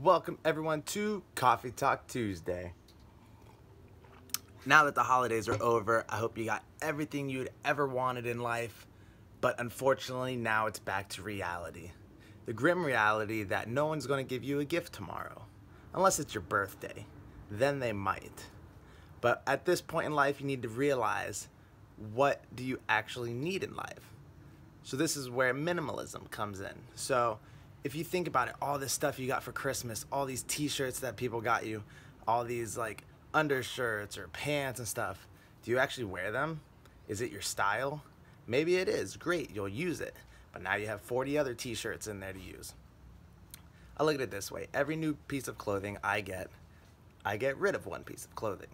Welcome everyone to Coffee Talk Tuesday. Now that the holidays are over, I hope you got everything you'd ever wanted in life, but unfortunately now it's back to reality. The grim reality that no one's going to give you a gift tomorrow, unless it's your birthday. Then they might. But at this point in life, you need to realize what do you actually need in life? So this is where minimalism comes in. So if you think about it, all this stuff you got for Christmas, all these t-shirts that people got you, all these like undershirts or pants and stuff, do you actually wear them? Is it your style? Maybe it is. Great, you'll use it. But now you have 40 other t-shirts in there to use. I look at it this way. Every new piece of clothing I get, I get rid of one piece of clothing.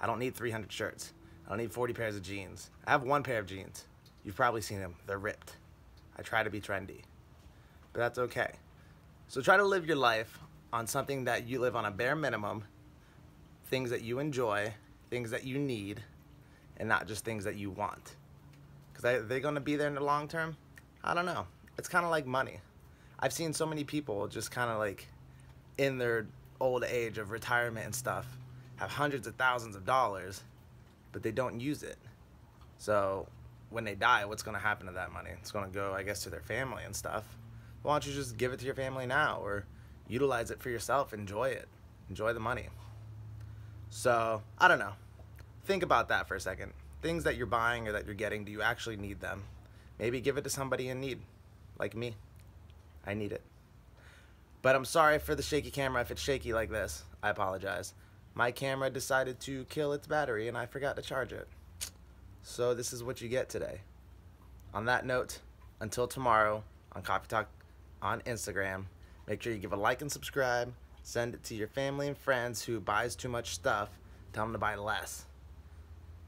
I don't need 300 shirts. I don't need 40 pairs of jeans. I have one pair of jeans. You've probably seen them. They're ripped. I try to be trendy but that's okay. So try to live your life on something that you live on a bare minimum, things that you enjoy, things that you need, and not just things that you want. Because are they going to be there in the long term? I don't know. It's kind of like money. I've seen so many people just kind of like in their old age of retirement and stuff have hundreds of thousands of dollars, but they don't use it. So when they die, what's going to happen to that money? It's going to go, I guess, to their family and stuff why don't you just give it to your family now or utilize it for yourself, enjoy it, enjoy the money. So, I don't know. Think about that for a second. Things that you're buying or that you're getting, do you actually need them? Maybe give it to somebody in need, like me. I need it. But I'm sorry for the shaky camera if it's shaky like this. I apologize. My camera decided to kill its battery and I forgot to charge it. So this is what you get today. On that note, until tomorrow on Coffee Talk on Instagram. Make sure you give a like and subscribe. Send it to your family and friends who buys too much stuff. Tell them to buy less.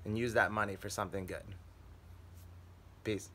And use that money for something good. Peace.